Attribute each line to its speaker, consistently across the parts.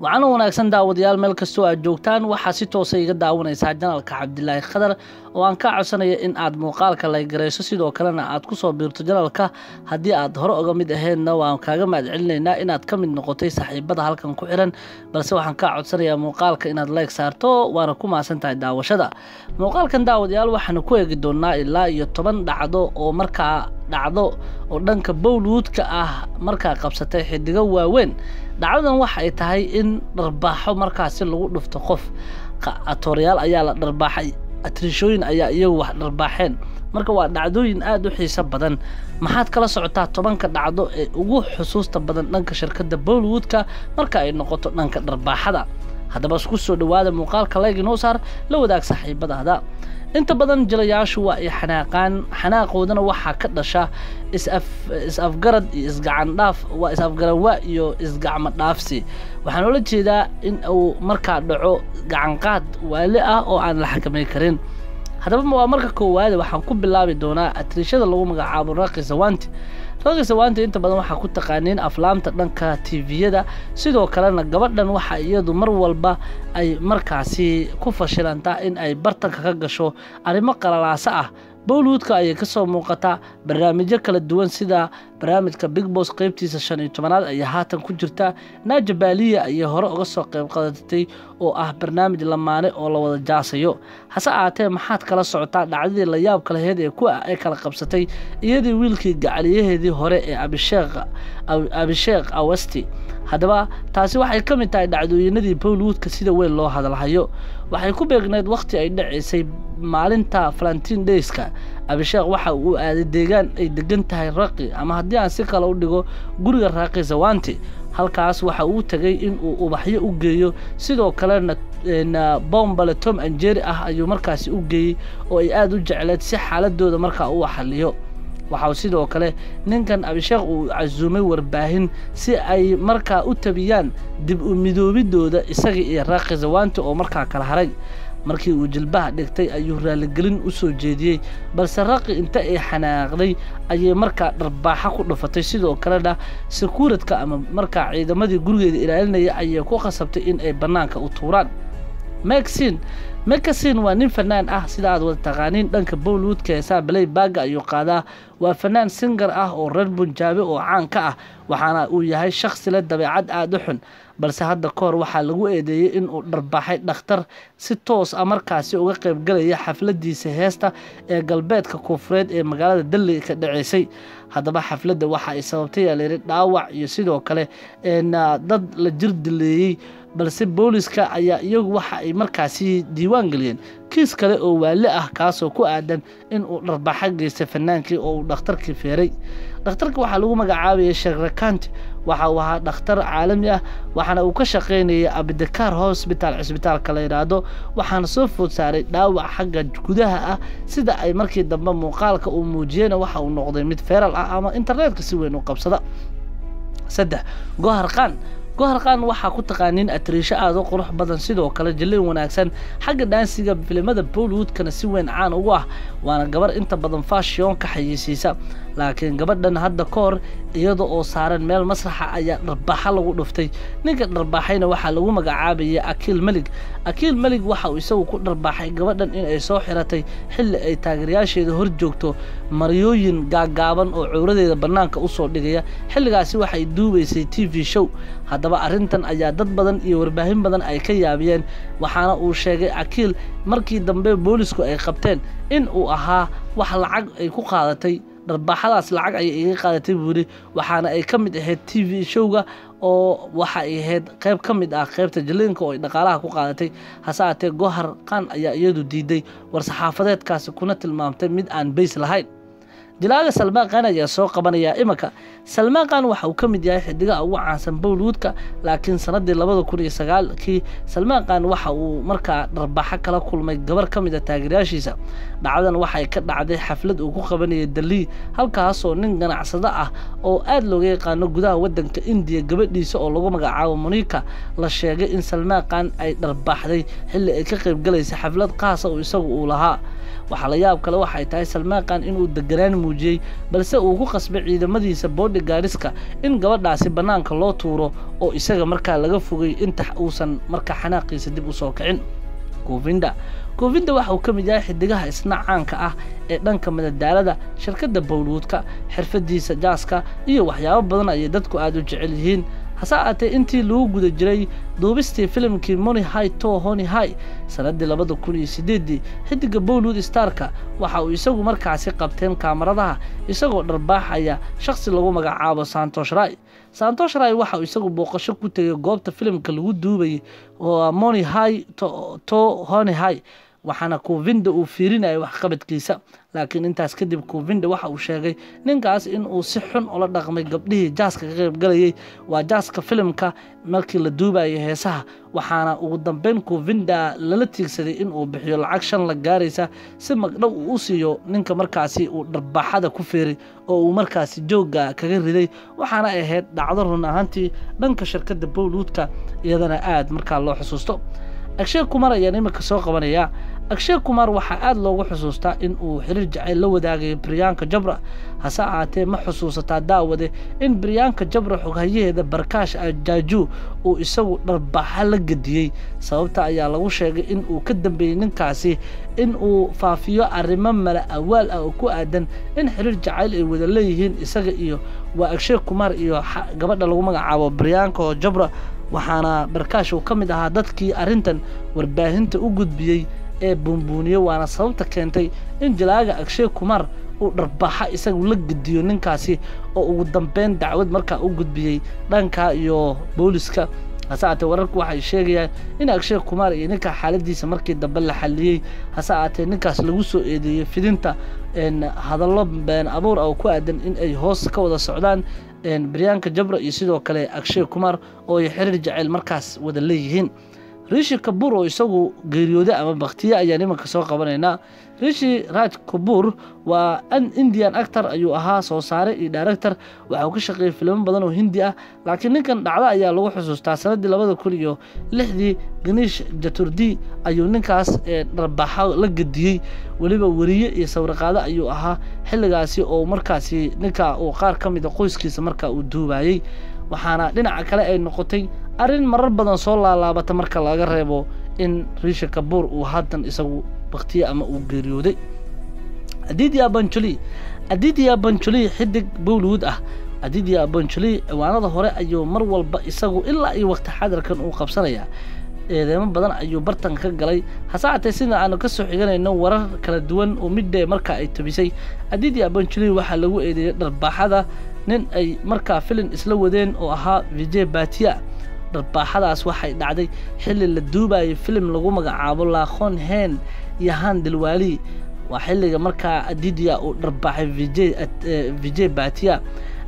Speaker 1: waxaana wanaagsan daawadayaal meel kastoo aad joogtaan waxaa si toosa iga daawanaysaa janalka cabdilaahi khadar oo aan kaa codsanaya in aad muuqaalka laygarayso sidoo kalena aad ku soo biirto janalka haddii aad hore oga mid aheydna waan kaaga mahad celinaynaa inaad ka mid noqotay saaxiibada halkan ku xiran. Balse waxaan kaa codsanayaa muuqaalka inaad layg saarto waana ku mahadsan tahay daawashada. Muuqaalkan daawadayaal waxaanu ku eegi doonaa ilaa iyo toban dhacdo oo markaa dhacdo oo dhanka bowlwoodka ah markaa qabsatay xidigo waaweyn dhacdadan waxa ay tahay in dharbaaxo markaasi lagu dhufto qof atoryaal ayaa la dharbaaxay atrishooyin ayaa iyagu wax dharbaaxeen. Marka waa dhacdooyin aada u xiiso badan. Maxaad kala socotaa tobanka dhacdo ee ugu xusuusta badan dhanka shirkadda bowlwoodka marka ay noqoto dhanka dharbaaxada. Haddaba isku soo dhowaada muuqaalka layginoo saar la wadaag saaxiibadaada inta badan jilayaashu waa ay xanaaqaan. Xanaaqoodana waxaa ka dhasha is-afgarad iyo isgacandhaaf waa is-afgaranwaa iyo isgacmo dhaafsi. Waxaan oola jeedaa in uu markaa dhaco gacanqaad waali ah oo aan la xakamay karin. Haddaba waa marka koowaade waxaan ku bilaabi doonaa atriishada lagu magacaabo raqi sawanti raqi sawanti inta badan waxaa ku taqaaniin aflaamta dhanka tviyada sidoo kalena gabadhan waxa iyadu mar walba ay markaasi ku fashilantaa in ay bartanka ka gasho arrimo qalalaasa ah. Bowlwoodka ayay ka soo muuqataa barnaamijyo kala duwan sida barnaamijka big bos qeybtiisa shan iyo tobanaad ayaa haatan ku jirta. Naaja baaliya ayay hore uga soo qayb qadatay oo ah barnaamij lamaane oo la wada jaasayo. Hase ahaatee maxaad kala socotaa dhacdadii la yaabka laheyd ee ku ay kala qabsatay? Iyadii wiilkii gacaliyaheedii hore ee abisheekh awesti haddaba taasi waxay ka mid tahay dhacdooyinadii bowlwoodka sida weyn loo hadalhayo. Waxay ku beegneyd wakhti ay dhacaysay maalinta valentin dayska. Abisheekh waxa uu aaday deegaan ay degan tahay raqi ama haddii aan si kale u dhigo guriga raaqi sawanti halkaas waxa uu tegay in uu ubaxyo u geeyo. Sidoo kalena bombale tom anjeri ah ayuu markaasi u geeyey oo ay aada u jecleed si xaaladooda markaa u xaliyo waxaa sidoo kale ninkan abisheekh uu casuumay warbaahin si ay markaa u tabiyaan dib u midoobidooda isaga iyo raaqi sawanti oo markaa kala haray. Markii uu jilbaha dhigtay ayuu raaligelin u soo jeediyey balse raqi inta ay xanaaqday ayay markaa dharbaaxa ku dhufatay. Sidoo kalena sakuuradka ama markaa ciidamadii gurigeeda ilaalinaya ayay ku khasabtay in ay bannaanka u tuuraan. Maxin makasin waa nin fanaan ah sida aad wada taqaaniin. Dhanka bowlwoodka heesaa baley baaga ayuu qaadaa. Waa fanaan singar ah oo reer bunjaabe oo caan ka ah waxaana uu yahay shakhsi leh dabeecad aada u xun. Balse hadda ka hor waxaa lagu eedeeyey inuu dharbaaxay dhakhtar si toos ah markaasi uga qaybgalaya xafladiisa heesta ee galbeedka koonfureed ee magaalada dalli ka dhaceysay haddaba xafladda waxa ay sababtay layidhi dhaawac iyo sidoo kale dad la jir dileeyey balse booliska ayaa iyagu waxa ay markaasi diiwaan geliyeen kiis kale oo waali ah kaasoo ku aadan in uu dharbaaxa geystay fanaankii oo uu dhakhtarkii feeray. Dhakhtarka waxaa lagu magacaabayay sheekh rakanti waxa uu ahaa dhakhtar caalami ah waxaana uu ka shaqaynayay abidakaar hosbitaal cisbitaalka la yidhaahdo waxaana soo food saaray dhaawac xagga gudaha ah sida ay markii dambe muuqaalka uu muujiyeyna waxa uu noqday mid feeral ah ama internetka si weyn u qabsada. Saddex goharqaan goharqaan waxaa ku taqaaniin atriisho aada u qurux badan sidoo kale jilin wanaagsan. Xagga dhaansiga filimada bowlwoodkana si weyn caan ugu ah waana gabar inta badan faashiyonka xayeysiisa laakiin gabadhan hadda ka hor iyada oo saaran meel masraxa ayaa dharbaaxa lagu dhuftay. Ninka dharbaaxayna waxaa lagu magacaabayay akiil melig akiil melig waxa uu isagu ku dharbaaxay gabadhan in ay soo xiratay xilli ay taageerayaasheeda hor joogto maryooyin gaagaaban oo cowradeeda bannaanka u soo dhigaya. Xilligaasi waxay duubaysay t v show. Haddaba arrintan ayaa dad badan iyo warbaahin badan ay ka yaabiyeen waxaana uu sheegay akiil markii dambe boolisku ay qabteen in uu ahaa wax lacag ay ku qaadatay dharbaaxadaas lacag ayay iga qaadatay buu yidhi waxaana ay ka mid ahayd t v showga oo waxa ay ahayd qayb ka mid ah qaybta jaliinka oo ay dhaqaalaha ku qaadatay. Hase aatee gohar qaan ayaa iyadu diiday war-saxaafadeedkaasi kuna tilmaamtay mid aan bays lahayn dilaaga salmaan qaan ayaa soo qabanaya iminka. Salmaan qaan waxa uu ka mid yahay xidigaha ugu caansan bowlwoodka laakiin sanadii labada kun iyo sagaalkii salmaan qaan waxa uu markaa dharbaaxo kala kulmay gabar ka mid a taageerayaashiisa. Dhacdadan waxay ka dhacday xaflad uu ku qabanayay dalii halkaasoo nin ganacsado ah oo aada looga yaqaano gudaha wadanka indiya gabadhiisa oo lagu magacaabo monika la sheegay in salmaan qaan ay dharbaaxday xilli ay ka qaybgalaysay xaflad qaasa oo isagu uu lahaa. Waxaa la yaab kale waxay tahay salmaan qaan inuu deganaan muujiyey balse uu ku qasbay ciidamadiisa boodhigaariska in gabadhaasi bannaanka loo tuuro oo isaga markaa laga fogay inta uusan markaa xanaaqiisa dib u soo kicin. Govinda govinda waxa uu ka mid yahay xidigaha isna caanka ah ee dhanka madadaalada shirkadda bowlwoodka xirfadiisa jaaska iyo waxyaabo badan ayay dadku aada u jecel yihiin hase aatee intii lagu guda jiray duubistii filimkii moni hi to honi hi sannaddii labada kun iyo sideeddii xidiga bowlwood starka waxa uu isagu markaasi qabteen kaamaradaha isagoo dharbaaxaya shakhsi lagu magacaabo santosh rai. Santosh rai waxa uu isagu booqasho ku tegay goobta filimka lagu duubayay oo moni hi to honi hi waxaana kuvinda uu fiirinayay waxqabadkiisa laakiin intaas kadib kuvinda waxa uu sheegay ninkaas in uu si xun ula dhaqmay gabdhihii jaaska ka qaybgalayay waa jaaska filimka markii la duubayay heesaha. Waxaana ugu dambeyn kuvinda lala tiigsaday in uu bixiyo lacag shan la gaaraysa si magdhow uu u siiyo ninka markaasi uu dharbaaxada ku feeray oo uu markaasi joogga kaga riday. Waxaana ahayd dhacdo run ahaantii dhanka shirkadda bowlwoodka iyadana aad markaa loo xusuusto agsheeg kumar ayaan iminka soo qabanayaa agsheeg kumar waxaa aada loogu xusuustaa in uu xiriir jacayl la wadaagayo biryaanka jabra. Hase ahaatee ma xusuusataa daawade in biryaanka jabra xoghayaheeda barkaash ajaaju uu isagu dharbaaxa la gediyey sababta ayaa lagu sheegay in uu ka dambeeyey ninkaasi in uu faafiyo arrimo mala awaal ah oo ku aadan in xiriir jacayl ay wada leeyihiin isaga iyo waa agsheeg kumar iyo gabadha lagu magacaabo biryaanka oo jabra waxaana barkaash uu ka mid ahaa dadkii arrintan warbaahinta u gudbiyey ee buunbuuniyey waana sababta keentay in jalaaga agsheeg kumar uu dharbaaxa isagu la gediyo ninkaasi oo ugu dambeyn dacwad markaa u gudbiyey dhanka iyo booliska. Hase aatee wararku waxay sheegayaan in agsheeg kumar iyo ninkaa xaaladiisa markii dambe la xaliyey hase aatee ninkaas lagu soo eedeeyey fidinta hadallo been abuur ah oo ku aadan in ay hoos ka wada socdaan baryaanka jabra iyo sidoo kale agsheeg kumar oo ay xiriir jaceyl markaas wada leeyihiin rishi kabuur oo isagu geeriyooday ama bakhtiye ayaan imanka soo qabanaynaa rishi raj kabuur waa an indian actor ayuu ahaa soo saare iyo director. Waxa uu ka shaqeeyey filimo badan oo hindi ah laakiin ninkan dhacdo ayaa lagu xusuustaa sannaddii labada kun iyo lixdii. Ganiish jaturdi ayuu ninkaas dharbaaxo la gediyey weliba weriye iyo sawirqaado ayuu ahaa. Xilligaasi oo markaasi ninka uu qaar ka mida qoyskiisa markaa uu duubayey waxaana dhinaca kale ay noqotay arrin marar badan soo laalaabata marka laga reebo in riisha kabuur uu haddan isagu baktiye ama uu geeriyooday. Adidia banjuli adidia banjuli xidig bowlwood ah. Adidia banjuli ciwaanada hore ayuu mar walba isagu ilaa iyo waqti xadirkan uu qabsanayaa. Eedeemo badan ayuu bartanka ka galay. Hase aatee sida aanu ka soo xiganayno warar kala duwan oo midday markaa ay tabisay. Adidia banjuli waxaa lagu eedeeyey dharbaaxada nin ay markaa filin isla wadeen oo ahaa vijay batiya dharbaaxadaas waxay dhacday xilli la duubayay filim lagu magacaabo laakhoon heen iyo dilwaali waa xilliga markaa adidia uu dharbaaxay vijay batiya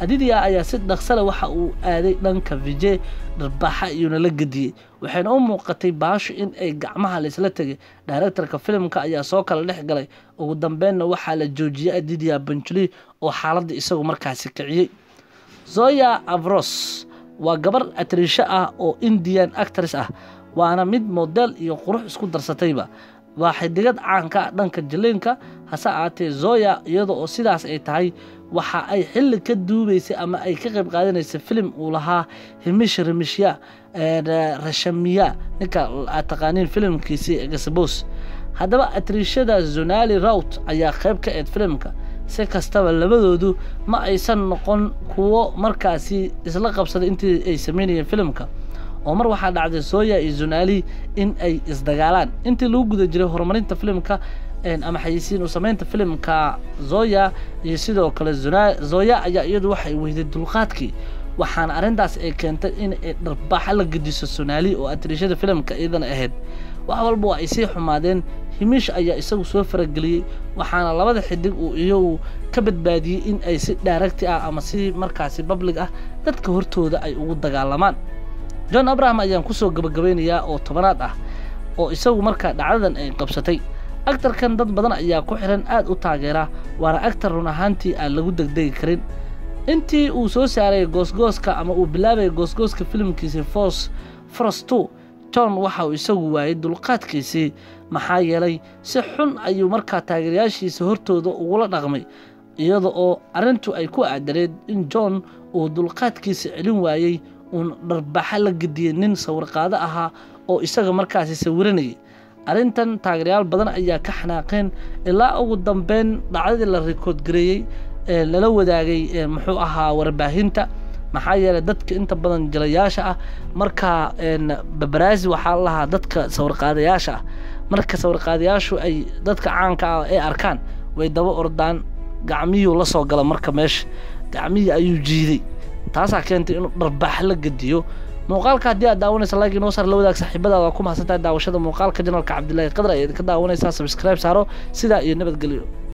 Speaker 1: adidia ayaa si dhaqsale waxa uu aaday dhanka vijay dharbaaxa iyuuna la gediyey waxayna u muuqatay baashu in ay gacmaha laysla tegay. Directorka filimka ayaa soo kala dhex galay. Ugu dambeynna waxaa la joojiyey adidia banjuli oo xaaladda isagu markaasi kiciyey zoya avros waa gabar atriisho ah oo indian actress ah waana mid model iyo qurux isku darsatayba. Waa xidigad caanka dhanka jileenka hase ahaatee zoya iyada oo sidaas ay tahay waxa ay xilli ka duubaysay ama ay ka qayb qaadanaysay filim uu lahaa himish rimishya rashamiya ninka aad taqaaniin filimkiisii gasabos haddaba atriishada zonali rout ayaa qayb ka eed filimka si kastaba labadoodu ma aysan noqon kuwo markaasi isla qabsaday intii ay sameynayeen filimka. Oo mar waxaa dhacday soya iyo zonali in ay isdagaalaan. Intii lagu guda jiray horumarinta filimka ama xayisiin u samaynta filimka zoya iyo sidoo kale zoya ayaa iyadu waxay weyday dulqaadkii. Waxaana arrintaas ay keentay in ay dharbaaxa la gediso sonaali oo atriishada filimka iyadana ahayd wax walba waa ay sii xumaadeen. Himiish ayaa isagu soo farageliyey waxaana labada xidig uu iyagu ka badbaadiyey in ay si daaragti ah ama si markaasi bablig ah dadka hortooda ay ugu dagaalamaan. John abraham ayaan ku soo gabagabeynayaa oo tobanaad ah oo isagu markaa dhacdadan ay qabsatay. Actarkan dad badan ayaa ku xiran aad u taageera waana actar run ahaantii aan lagu degdegi karin. Intii uu soo saaray goosgooska ama uu bilaabaya goosgooska filimkiisii fos fros two john waxa uu isagu waayey dulqaadkiisii maxaa yeelay si xun ayuu markaa taageerayaashiisa hortooda ugula dhaqmay iyada oo arrintu ay ku aadareed in john uu dulqaadkiisa celin waayey uun dharbaxa la gediyey nin sawirqaado ahaa oo isaga markaasi sawiranayay. Arrintan taageerayaal badan ayaa ka xanaaqeen ilaa ugu dambeyn dhacdadii la rikood gareeyey ee lala wadaagay muxuu ahaa warbaahinta maxaa yeelay dadka inta badan jilayaasha ah marka babaraasi waxaa la lahaa dadka sawirqaadayaasha ah. Marka sawirqaadayaashu ay dadka caanka ah ay arkaan way daba ordaan gacmiyuu la soo gala marka meesha gacmihii ayuu jiiday. Taasaa keentay inuu dharbaax la gediyo. Muuqaalka haddii aad daawanaysa like inoo saar la wadaag saaxiibadaada waa ku mahadsantahay daawashada muuqaalka janalka cabdilaahi qadar. Ayaad ka daawanaysaa subscribe saaro sidaa iyo nabadgelyo